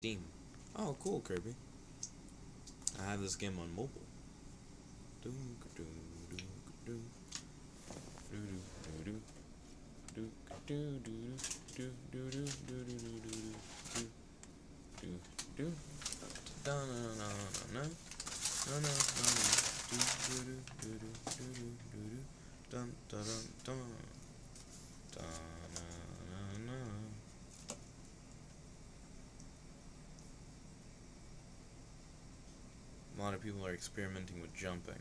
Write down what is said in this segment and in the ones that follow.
Steam. Oh, cool, Kirby. I have this game on mobile. Doo, doo, doo, doo. A lot of people are experimenting with jumping.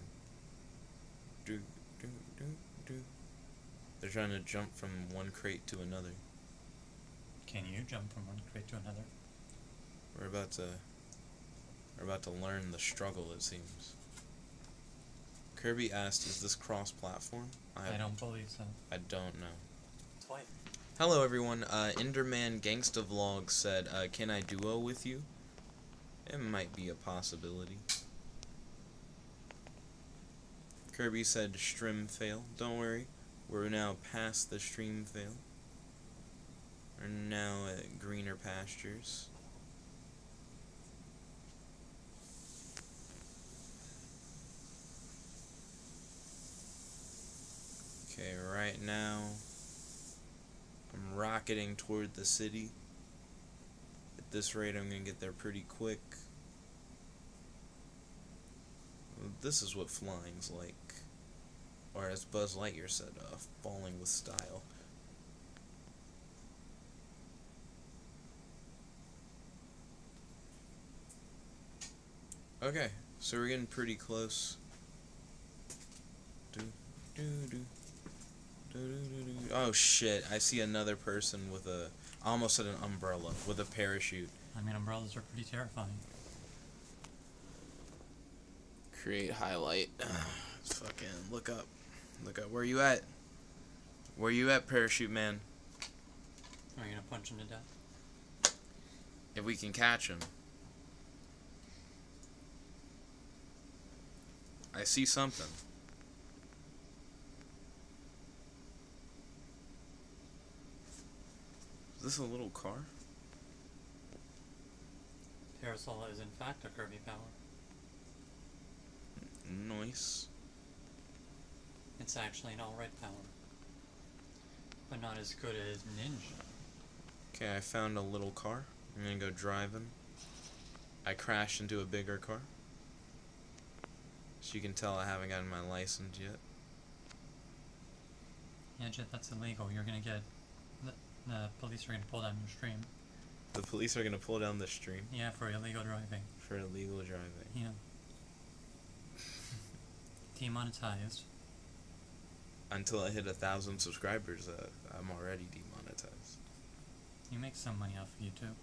Do, do, do, do. They're trying to jump from one crate to another. Can you jump from one crate to another? We're about to we're about to learn the struggle it seems. Kirby asked, is this cross platform? I, don't believe so. I don't know. It's white. Hello everyone, uh, Enderman Gangsta Vlog said, uh, can I duo with you? It might be a possibility. Kirby said stream fail. Don't worry, we're now past the stream fail. We're now at greener pastures. Okay, right now I'm rocketing toward the city. At this rate, I'm gonna get there pretty quick. This is what flying's like. Or as Buzz Lightyear said, uh, falling with style. Okay, so we're getting pretty close. Do, do, do. Oh shit, I see another person with a. Almost an umbrella, with a parachute. I mean, umbrellas are pretty terrifying. Create highlight. Fucking look up. Look up. Where you at? Where you at, parachute man? Are you gonna punch him to death? If we can catch him. I see something. Is this a little car? Parasol is in fact a Kirby power. Nice. It's actually an all-right power. But not as good as Ninja. Okay, I found a little car. I'm gonna go driving. I crashed into a bigger car. So you can tell I haven't gotten my license yet. Yeah, Jet, that's illegal. You're gonna get... The, the police are gonna pull down your stream. The police are gonna pull down the stream Yeah, for illegal driving. for illegal driving. Yeah. Demonetized. Until I hit a thousand subscribers, uh, I'm already demonetized. You make some money off of YouTube.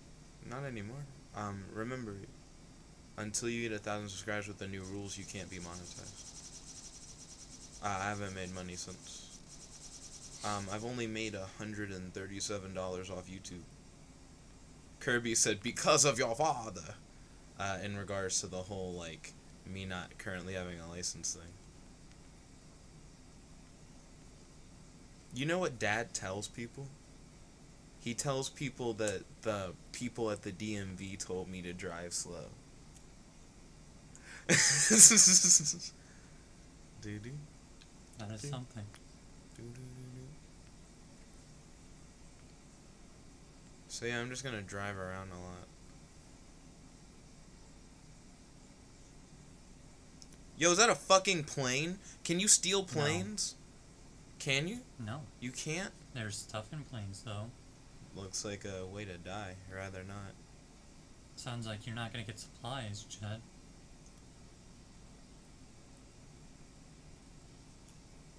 Not anymore. Um, remember, until you hit a thousand subscribers with the new rules, you can't be monetized. Uh, I haven't made money since. Um, I've only made hundred and thirty-seven dollars off YouTube. Kirby said, "Because of your father," uh, in regards to the whole like me not currently having a license thing. You know what Dad tells people? He tells people that the people at the DMV told me to drive slow. That is something. So yeah, I'm just gonna drive around a lot. Yo, is that a fucking plane? Can you steal planes? Can you? No. You can't? There's stuff in planes, though. Looks like a way to die. Rather not. Sounds like you're not gonna get supplies, Jet.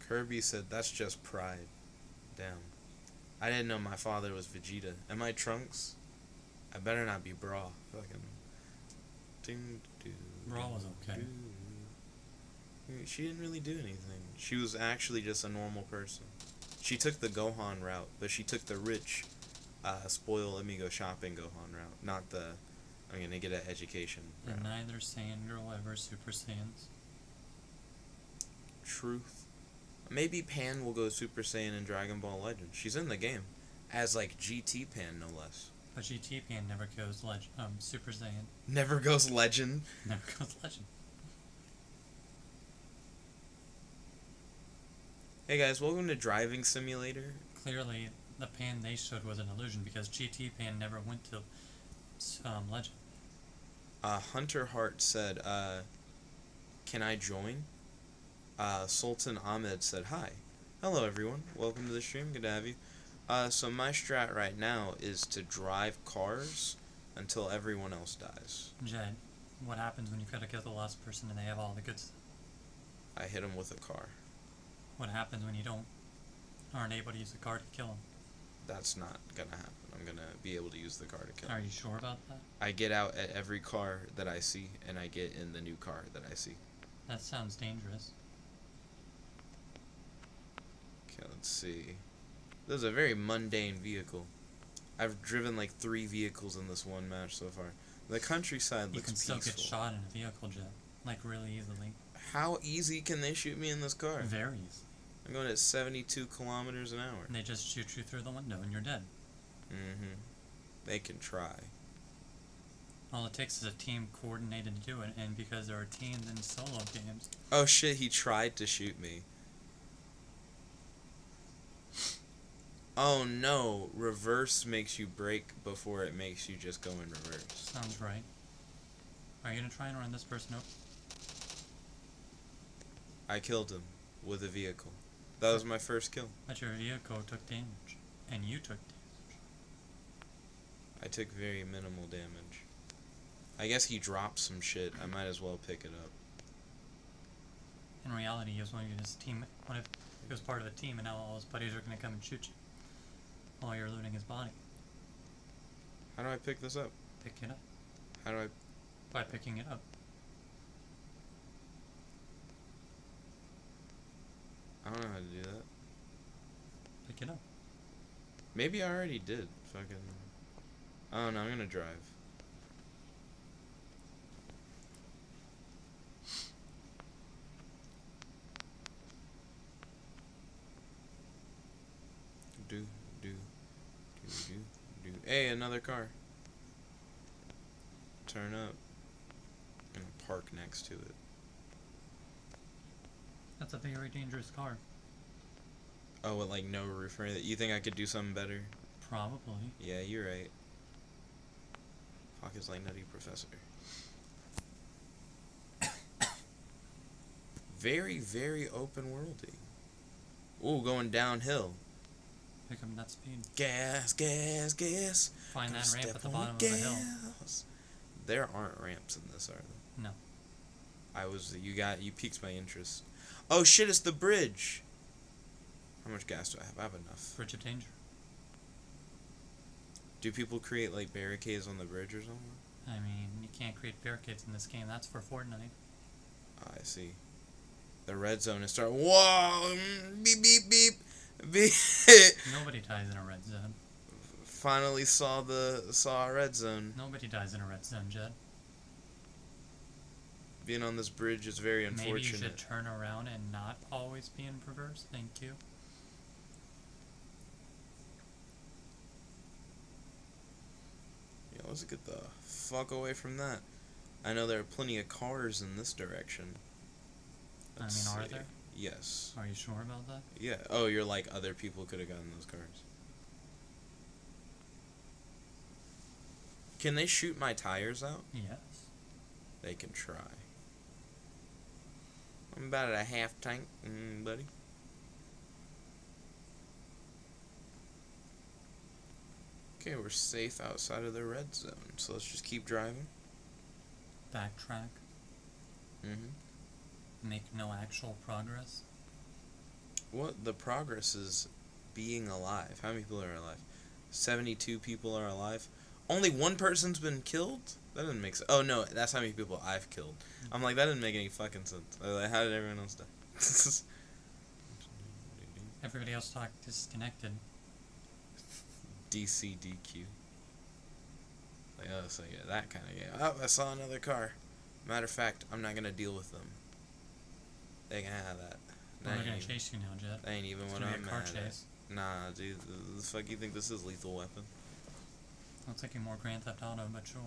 Kirby said that's just pride. Damn. I didn't know my father was Vegeta. Am I Trunks? I better not be Bra. Fucking. Ding, doo, Bra was okay. doo. She didn't really do anything. She was actually just a normal person. She took the Gohan route, but she took the rich, uh, spoil, let me go shopping Gohan route, not the, I'm gonna get an education route. And neither Saiyan girl ever Super Saiyans. Truth. Maybe Pan will go Super Saiyan in Dragon Ball Legends. She's in the game. As like GT Pan no less. But GT Pan never goes legend. um, Super Saiyan. Never goes legend. Never goes Legend. Hey guys, welcome to Driving Simulator. Clearly, the pan they showed was an illusion because GT Pan never went to um, Legend. Uh, Hunter Hart said, uh, "Can I join?" Uh, Sultan Ahmed said, "Hi, hello everyone, welcome to the stream. Good to have you." Uh, so my strat right now is to drive cars until everyone else dies. Jet, what happens when you've got to kill the last person and they have all the good stuff? I hit them with a car. What happens when you don't aren't able to use the car to kill them? That's not gonna happen. I'm gonna be able to use the car to kill. Him. Are you sure about that? I get out at every car that I see, and I get in the new car that I see. That sounds dangerous. Okay, let's see. This is a very mundane vehicle. I've driven like three vehicles in this one match so far. The countryside You looks peaceful. You can still peaceful. get shot in a vehicle, Jet, Like, really easily. How easy can they shoot me in this car? Very easy. I'm going at 72 kilometers an hour. And they just shoot you through the window and you're dead. Mm-hmm. They can try. All it takes is a team coordinated to do it, and because there are teams in solo games, Oh shit, he tried to shoot me. Oh no, reverse makes you break before it makes you just go in reverse. sounds right. Are you gonna try and run this person over? I killed him with a vehicle. That was my first kill. But your vehicle took damage, and you took damage. I took very minimal damage. I guess he dropped some shit. I might as well pick it up. In reality, he was one of his team. What if he was part of a team, and now all his buddies are gonna come and shoot you while you're looting his body? How do I pick this up? Pick it up How do I? by picking it up. I don't know how to do that. Pick it up. Maybe I already did. Fucking. Oh no, I'm gonna drive. Do do do do do. Hey, another car. Turn up. I'm gonna park next to it. That's a very dangerous car. Oh, with like no roof or anything. You think I could do something better? Probably. Yeah, you're right. Fuck is like nutty professor. very, very open worldy. Ooh, going downhill. Pick up that speed. Gas, gas, gas. Find that ramp at the bottom of the hill. gas. There aren't ramps in this, are there? No. I was. You got. You piqued my interest. Oh shit! It's the bridge. How much gas do I have? I have enough. Bridge of danger. Do people create like barricades on the bridge or something? I mean, you can't create barricades in this game. That's for Fortnite. Ah, I see. The red zone is starting. Whoa! mm, Beep beep beep beep. Nobody dies in a red zone. Finally saw the saw a red zone. Nobody dies in a red zone, Jet. Being on this bridge is very unfortunate. Maybe you should turn around and not always be in reverse. Thank you. Yeah, let's get the fuck away from that. I know there are plenty of cars in this direction. I Let's mean, are see. there? Yes. Are you sure about that? Yeah. Oh, you're like other people could have gotten those cars. Can they shoot my tires out? Yes. They can try. I'm about at a half tank, mm, buddy. Okay, we're safe outside of the red zone, so let's just keep driving. Backtrack. Mm-hmm. Make no actual progress. What the progress is being alive. How many people are alive? 72 people are alive. Only one person's been killed? That doesn't make sense. Oh no, that's how many people I've killed. I'm like, that didn't make any fucking sense. Like, how did everyone else die? Everybody else talk disconnected. DCDQ. Like, oh, so yeah, that kind of game. Oh, I saw another car. Matter of fact, I'm not gonna deal with them. They can have that. Well, they're gonna chase you now, Jet. that ain't even It's what I'm be a car mad at. Nah, dude, the, fuck you think this is lethal weapon? Looks like you're more Grand Theft Auto, but sure.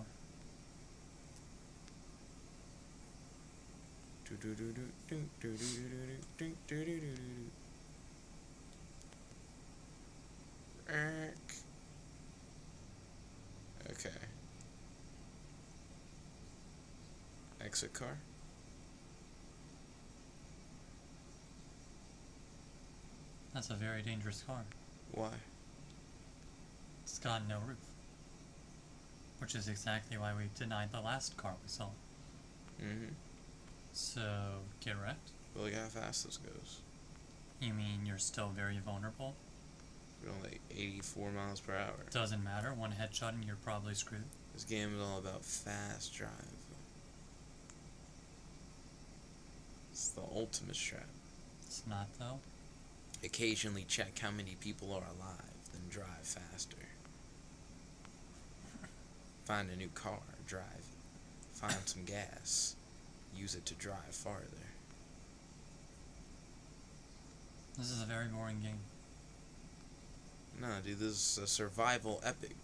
Okay. Exit car. That's a very dangerous car. Why? It's got no roof. Which is exactly why we denied the last car we saw. Mm-hmm. So, get wrecked? But look how fast this goes. You mean you're still very vulnerable? We're only like 84 miles per hour. Doesn't matter, one headshot and you're probably screwed. This game is all about fast drive. It's the ultimate strat. It's not, though. Occasionally check how many people are alive, then drive faster. Find a new car, drive it. Find some gas, use it to drive farther. This is a very boring game. Nah, dude, this is a survival epic,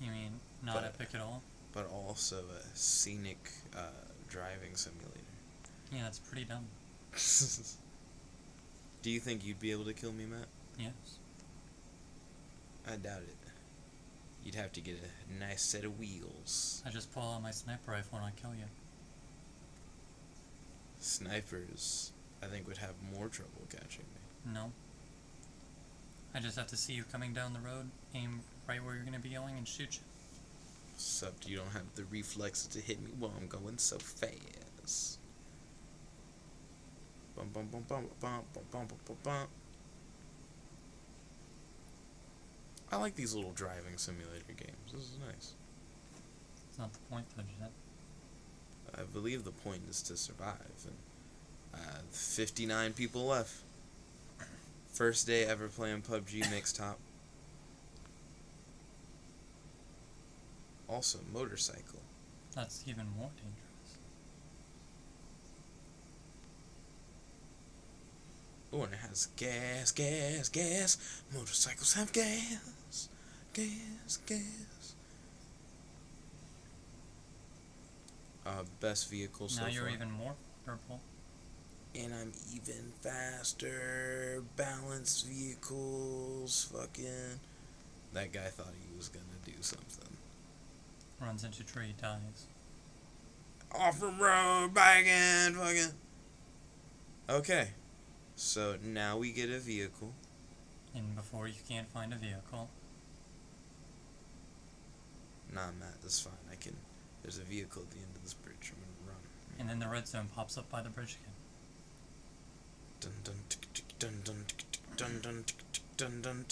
You mean not But- epic at all? but also a scenic uh, driving simulator. Yeah, that's pretty dumb. Do you think you'd be able to kill me, Matt? Yes. I doubt it. You'd have to get a nice set of wheels. I just pull out my sniper rifle and I kill you. Snipers, I think, would have more trouble catching me. No. I just have to see you coming down the road, aim right where you're gonna be going, and shoot you. Except you don't have the reflexes to hit me while I'm going so fast. Bum bum bum bum bum bum bum bum bum bum. I like these little driving simulator games. This is nice. It's not the point, though, Jet. I believe the point is to survive. And uh, 59 people left. First day ever playing PUBG mixed top. Also, motorcycle. That's even more dangerous. Oh, and it has gas, gas, gas. Motorcycles have gas, gas, gas. Uh, best vehicle so now you're far. even more purple. And I'm even faster. Balanced vehicles. Fucking. That guy thought he was gonna do something. Runs into tree, dies. Off the road, back in, fucking. Okay. So now we get a vehicle. And before you can't find a vehicle, Nah, Matt, that's fine. I can. There's a vehicle at the end of this bridge. I'm gonna run. and then the red zone pops up by the bridge again. Dun dun tick tick dun dun tick tick dun dun tick tick dun dun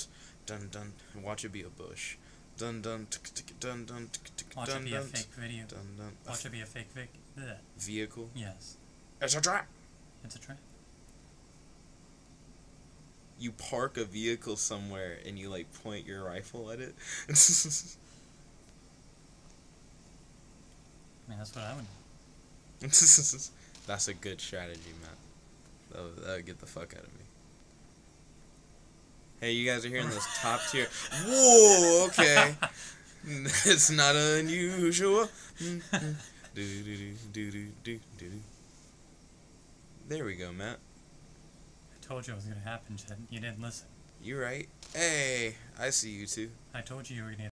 dun dun. Watch it be a bush. Dun dun tick tick dun dun tick tick Watch dun it be a fake video. Dun dun. Watch it be a fake vic. Vehicle. Yes, It's a trap. it's a trap. You park a vehicle somewhere and you like point your rifle at it. I mean, that's what I would do. That's a good strategy, Matt. That would, that would get the fuck out of me. Hey, you guys are hearing this top tier. Whoa, okay. it's not unusual. There we go, Matt. I told you it was gonna happen, Jet. You didn't listen. You're right. Hey, I see you too. I told you you were gonna.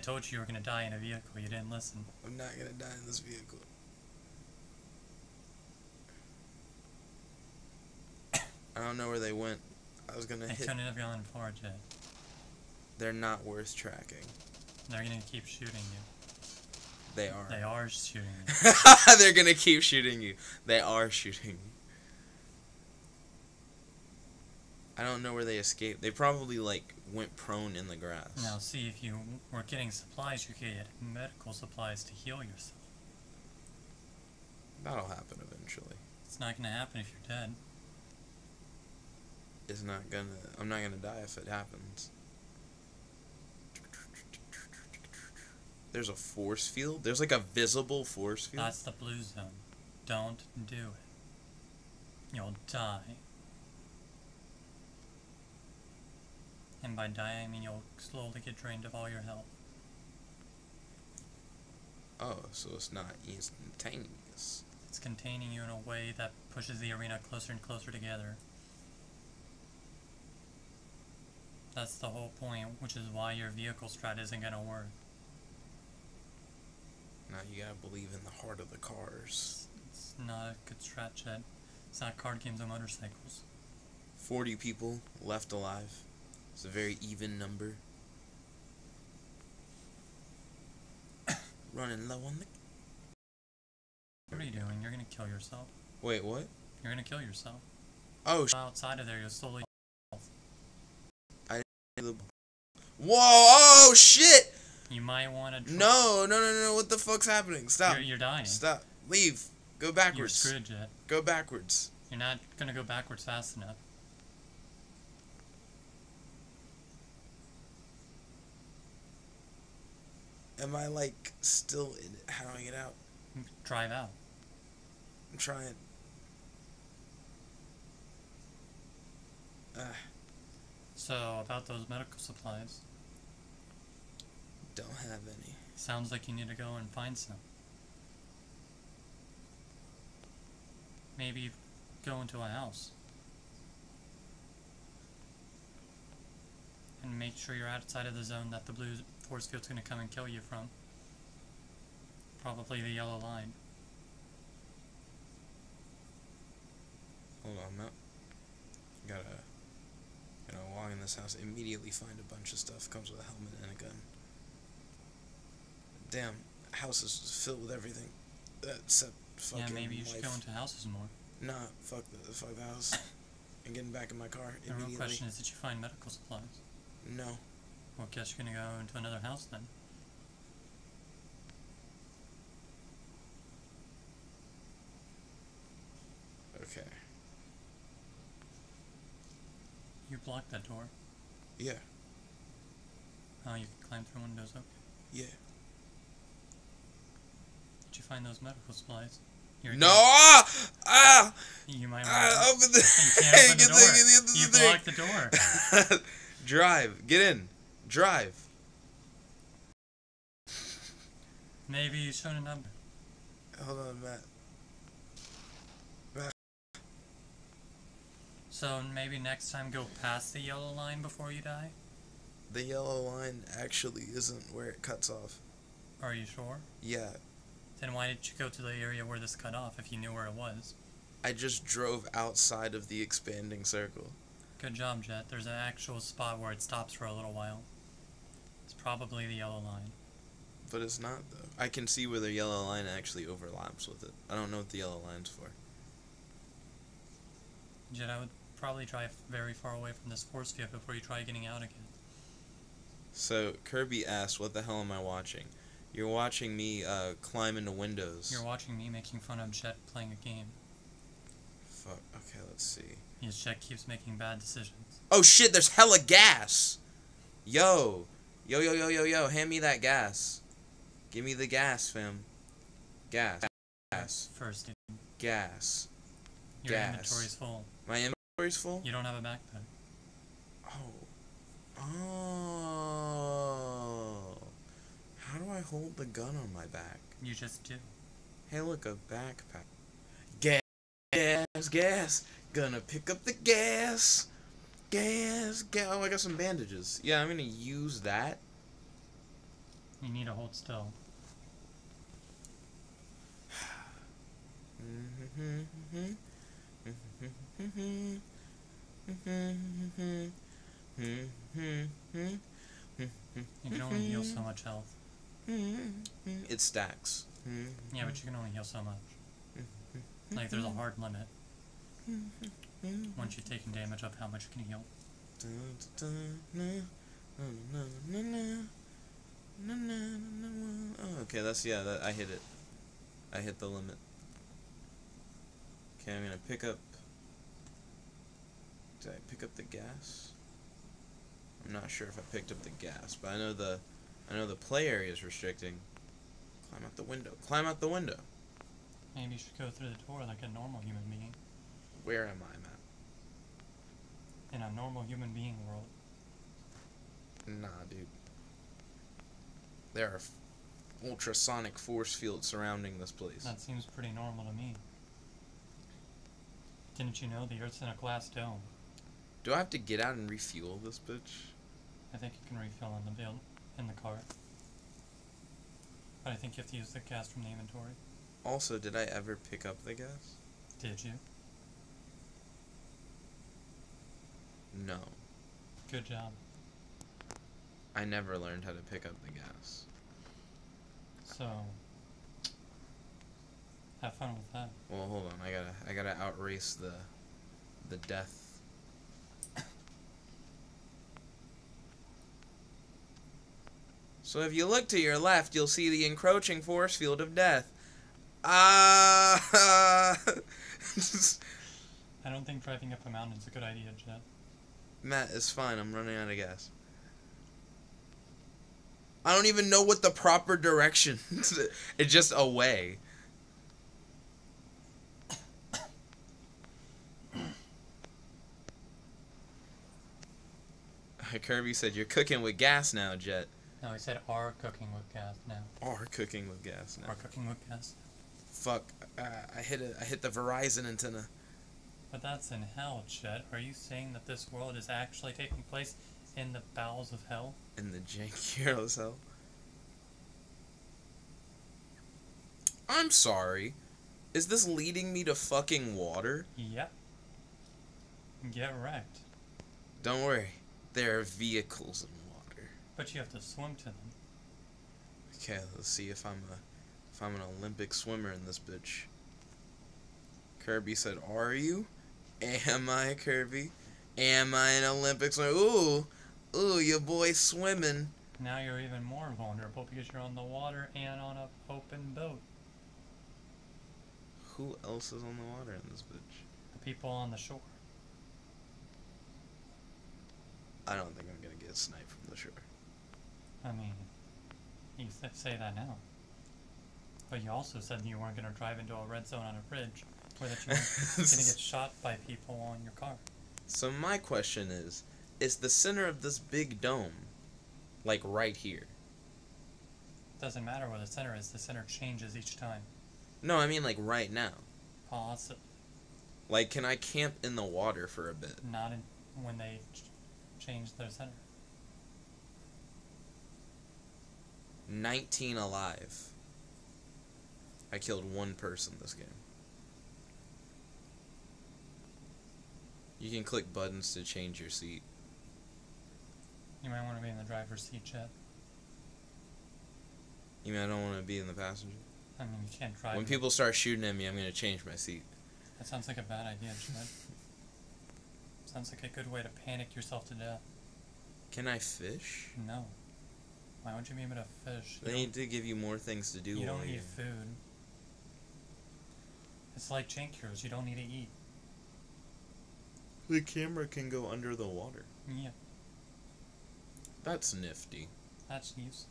I told you you were gonna die in a vehicle. You didn't listen. I'm not gonna die in this vehicle. I don't know where they went. I was gonna They hit. couldn't have gone far, Jet. They're not worth tracking. They're gonna keep shooting you. They are. They are shooting you. They're gonna keep shooting you. They are shooting. you. I don't know where they escaped. They probably like went prone in the grass. Now, see if you were getting supplies, you could get medical supplies to heal yourself. That'll happen eventually. It's not gonna happen if you're dead. It's not gonna. I'm not gonna die if it happens. There's a force field. There's like a visible force field. That's the blue zone. Don't do it. You'll die. And by die, I mean you'll slowly get drained of all your health. Oh, so it's not instantaneous. It's containing you in a way that pushes the arena closer and closer together. That's the whole point, which is why your vehicle strat isn't gonna work. Now you gotta believe in the heart of the cars. It's not a good strat jet. It's not card games or motorcycles. 40 people left alive. It's a very even number. Running low on the. What are you doing? You're gonna kill yourself. Wait, what? You're gonna kill yourself. Oh, sh- Outside of there, you'll slowly. the- Whoa! Oh, shit! You might want to. No, no, no, no! What the fuck's happening? Stop! You're, you're dying. Stop! Leave! Go backwards. You're Jet. Go backwards! You're not gonna go backwards fast enough. Am I like still in it? How do I get out? Drive out. I'm trying. Uh, So about those medical supplies. don't have any. Sounds like you need to go and find some. Maybe go into a house. And make sure you're outside of the zone that the blue force field's gonna come and kill you from. Probably the yellow line. Hold on, Matt. Gotta, gotta walk in this house. Immediately find a bunch of stuff. Comes with a helmet and a gun. Damn, house is filled with everything. Except fucking yeah, maybe you should go into houses more. Nah, fuck the fuck the house. and getting back in my car The real question is, did you find medical supplies? No. Well, I guess you're gonna go into another house then. Okay. You blocked that door. Yeah. Oh, you can climb through windows. Okay. Yeah. Did you find those medical supplies? You're No! Ah! Ah! You might want ah open the. You can't open the door. the, you blocked the door. Drive. Get in. Drive. Maybe you showed a number. Hold on, Matt. So maybe next time go past the yellow line before you die? The yellow line actually isn't where it cuts off. Are you sure? Yeah. Then why did you go to the area where this cut off if you knew where it was? I just drove outside of the expanding circle. Good job, Jet. There's an actual spot where it stops for a little while. It's probably the yellow line. But it's not, though. I can see where the yellow line actually overlaps with it. I don't know what the yellow line's for. Jet, I would probably drive very far away from this force field before you try getting out again. So, Kirby asked, what the hell am I watching? You're watching me uh, climb into windows. You're watching me making fun of Jet playing a game. Fuck. Okay, let's see. Because Jet keeps making bad decisions. Oh shit, there's hella gas! Yo! Yo, yo, yo, yo, yo, hand me that gas. Give me the gas, fam. Gas. Gas. First, dude, Gas. your Gas. inventory's full. My inventory's full? You don't have a backpack. Oh. Oh. How do I hold the gun on my back? You just do. Hey, look, a backpack. Gas, gas, gas. Gonna pick up the gas. Gas, gas. Oh, I got some bandages. Yeah, I'm gonna use that. You need to hold still. You can only heal so much health. It stacks. Yeah, but you can only heal so much. Like, there's a hard limit Mm. once you've taken damage of how much you can heal. Oh, okay, that's yeah. That I hit it. I hit the limit. Okay, I'm gonna pick up. Did I pick up the gas? I'm not sure if I picked up the gas, but I know the, I know the play area is restricting. Climb out the window. Climb out the window. Maybe you should go through the door like a normal human being. Where am I? In a normal human being world. Nah, dude. There are f- ultrasonic force fields surrounding this place. That seems pretty normal to me. Didn't you know the Earth's in a glass dome? Do I have to get out and refuel this bitch? I think you can refill in the build in the car. But I think you have to use the gas from the inventory. Also, did I ever pick up the gas? Did you? No. Good job. I never learned how to pick up the gas. So have fun with that. Well, hold on. I gotta, I gotta outrace the, the death. So if you look to your left, you'll see the encroaching force field of death. Ah. I don't think driving up a mountain is a good idea, Jet. Matt, it's fine. I'm running out of gas. I don't even know what the proper direction. it's just away. Kirby said, "You're cooking with gas now, Jet." No, he said are cooking with gas now. Are cooking with gas now. Are cooking with gas. Fuck! Uh, I hit a, I hit the Verizon antenna. But that's in hell, Jet. Are you saying that this world is actually taking place in the bowels of hell? in the jank heroes hell. I'm sorry. Is this leading me to fucking water? Yep. Get wrecked. Don't worry. There are vehicles in water. But you have to swim to them. Okay, let's see if I'm a if I'm an Olympic swimmer in this bitch. Kirby said, "Are you? Am I Kirby? Am I an Olympic swimmer? Ooh, ooh, your boy swimming. Now you're even more vulnerable because you're on the water and on a open boat. Who else is on the water in this bitch? The people on the shore. I don't think I'm gonna get sniped from the shore. I mean, you say that now. But you also said you weren't going to drive into a red zone on a bridge, or that you weren't going to get shot by people on your car. So my question is, is the center of this big dome, like right here? Doesn't matter where the center is, the center changes each time. No, I mean like right now. Possibly Like, can I camp in the water for a bit? not in, when they ch- change their center. 19 alive. I killed one person this game. You can click buttons to change your seat. You might want to be in the driver's seat, Jet. You mean I don't want to be in the passenger? I mean, you can't drive. When it. people start shooting at me, I'm gonna change my seat. That sounds like a bad idea, Jet. sounds like a good way to panic yourself to death. Can I fish? No. Why would you be able to fish? They need to give you more things to do. you don't need food. It's like Jank Heroes, you don't need to eat. The camera can go under the water. Yeah, That's nifty. that's useless.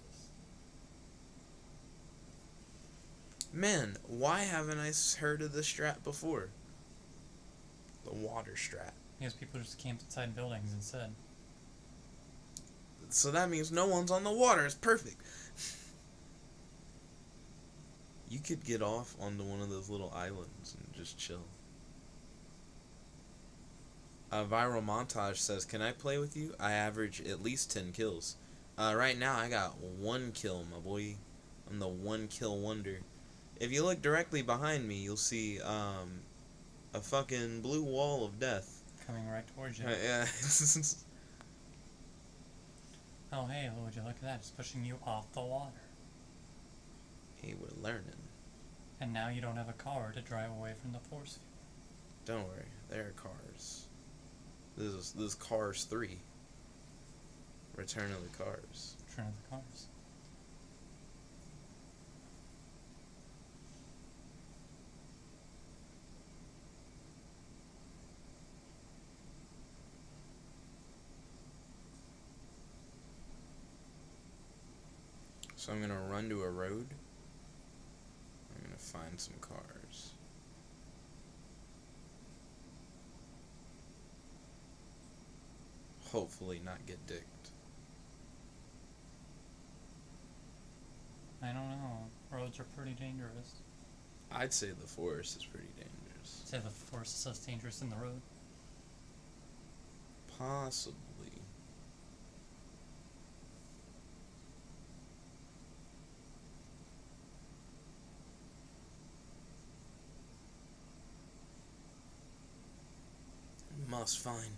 Man, why haven't I heard of the strat before? The water strat. Because people just camped inside buildings instead. So that means no one's on the water. It's perfect. You could get off onto one of those little islands and just chill. A viral montage says, "Can I play with you? I average at least ten kills. Uh, right now, I got one kill, my boy. I'm the one kill wonder. If you look directly behind me, you'll see um, a fucking blue wall of death. Coming right towards you. Uh, yeah. Oh, hey, would you look at that? It's pushing you off the water. hey, we're learning. And now you don't have a car to drive away from the force field. Don't worry, there are cars. This is this is Cars Three. Return of the Cars. Return of the cars. So I'm gonna run to a road. I'm gonna find some cars. hopefully not get dicked. I don't know. Roads are pretty dangerous. I'd say the forest is pretty dangerous. Say the forest is less dangerous than the road? Possibly. Must find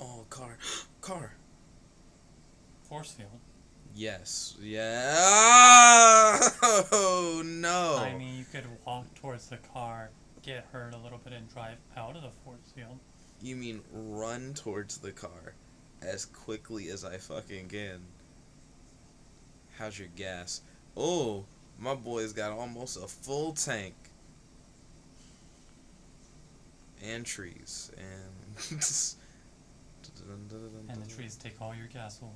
all car car. Force field. Yes. Yeah. Oh no. I mean, you could walk towards the car, get hurt a little bit, and drive out of the force field. You mean run towards the car as quickly as I fucking can. How's your gas? Oh, my boy's got almost a full tank. And trees. And. And the trees take all your gas away.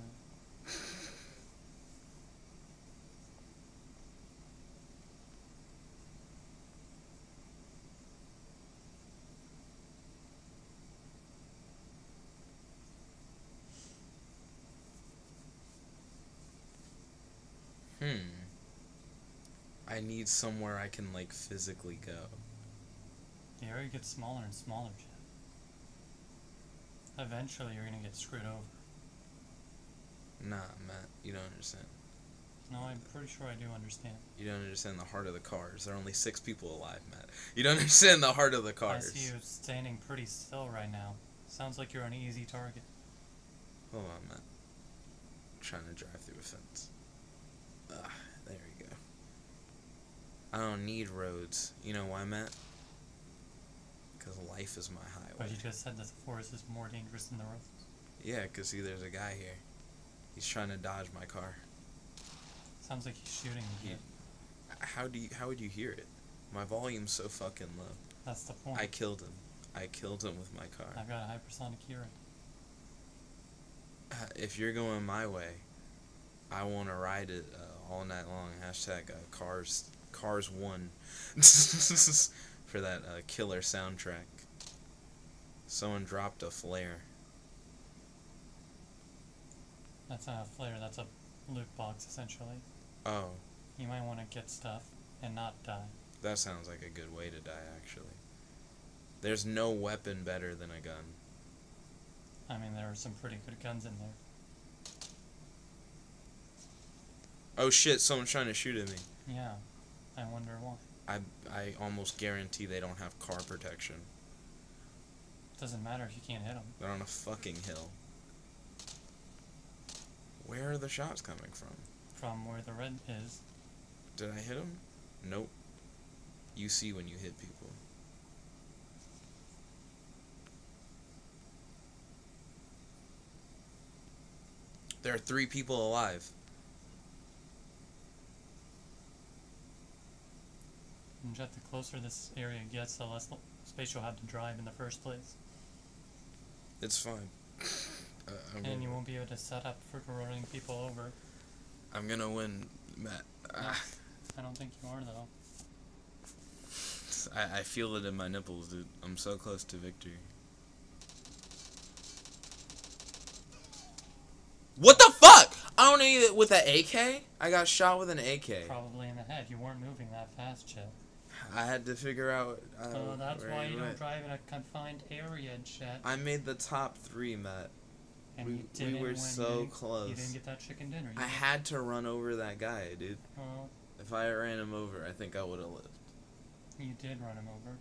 Hmm. I need somewhere I can, like, physically go. The area gets smaller and smaller, Jet. Eventually, you're gonna get screwed over. Nah, Matt, you don't understand. No, I'm pretty sure I do understand. You don't understand the heart of the cars. There are only six people alive, Matt. You don't understand the heart of the cars. I see you standing pretty still right now. Sounds like you're an easy target. Hold on, Matt. I'm trying to drive through a fence. Ah, there we go. I don't need roads. You know why, Matt? Because life is my highway. But you just said that the forest is more dangerous than the roads. Yeah, because see, there's a guy here. He's trying to dodge my car. Sounds like he's shooting He-. How do you? How would you hear it? My volume's so fucking low. That's the point. I killed him. I killed him with my car. I've got a hypersonic hearing. Uh, if you're going my way, I want to ride it uh, all night long. Hashtag uh, cars cars one for that uh, killer soundtrack. Someone dropped a flare. That's not a flare, that's a loot box, essentially. Oh, You might want to get stuff and not die. that sounds like a good way to die. Actually, there's no weapon better than a gun. I mean, there are some pretty good guns in there. Oh shit! Someone's trying to shoot at me. Yeah. I wonder why. I I almost guarantee they don't have car protection. Doesn't matter if you can't hit them. They're on a fucking hill. Where are the shots coming from? From where the red is, Did I hit him? Nope. You see when you hit people. There are three people alive. and jet, the closer this area gets, the less space you'll have to drive in the first place. It's fine. Uh, And you gonna, won't be able to set up for running people over. I'm gonna win, Matt. Ah, I don't think you are, though. I, I feel it in my nipples, dude. I'm so close to victory. What the fuck? I don't need it with an AK. I got shot with an AK. Probably in the head. You weren't moving that fast, Jet. I had to figure out. Uh, So that's why you don't drive in a confined area, Jet. I made the top three, Matt. And we- you we didn't were so you close. You didn't get that chicken dinner. I did- had to run over that guy, dude. Well, If I ran him over, I think I would have lived. you did run him over.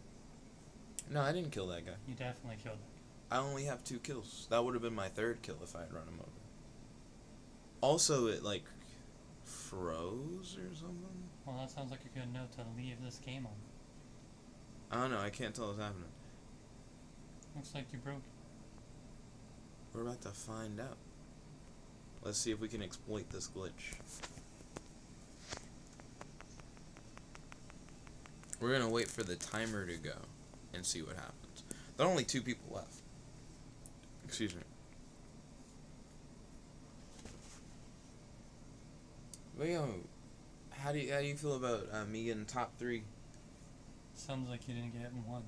No, I didn't kill that guy. You definitely killed him. I only have two kills. That would have been my third kill if I had run him over. Also, it like froze or something. Well, that sounds like a good note to leave this game on. I don't know. I can't tell what's happening. Looks like you broke. We're about to find out. Let's see if we can exploit this glitch. We're gonna wait for the timer to go and see what happens. There are only two people left. Excuse me. But yo, how do you how do you feel about uh, me getting top three? Sounds like you didn't get one.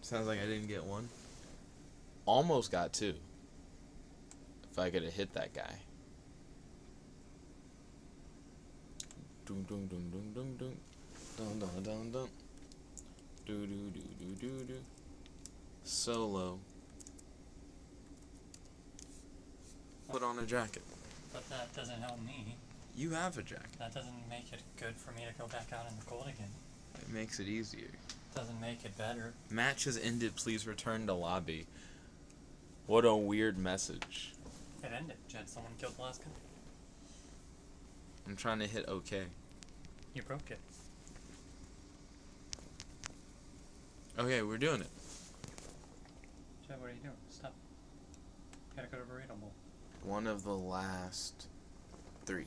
Sounds like I didn't get one. Almost got two. If I could have hit that guy. Doom doom doom doom doom doom. Dun dun dun dun. Do do do do do do. Solo. Put on a jacket. But that doesn't help me. You have a jacket. That doesn't make it good for me to go back out in the cold again. It makes it easier. Doesn't make it better. Match has ended. Please return to lobby. What a weird message. It ended. Jet, someone killed the last guy. I'm trying to hit OK. You broke it. Okay, we're doing it. Jet, what are you doing? Stop. You gotta go to burrito bowl. One of the last three.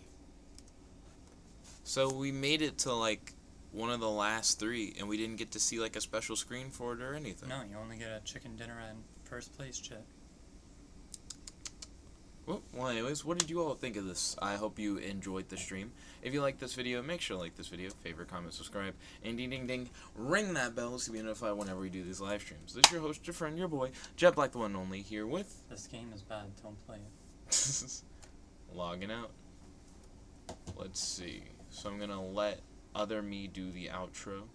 So we made it to like one of the last three, and we didn't get to see like a special screen for it or anything. No, you only get a chicken dinner in first place, Jet. Well, well, anyways, what did you all think of this? I hope you enjoyed the stream. If you like this video, make sure to like this video, favorite, comment, subscribe, and ding ding ding, ring that bell to be notified whenever we do these live streams. This is your host, your friend, your boy, Jet Black, the one and only, here with This game is bad. Don't play it. logging out. Let's see. So I'm gonna let other me do the outro.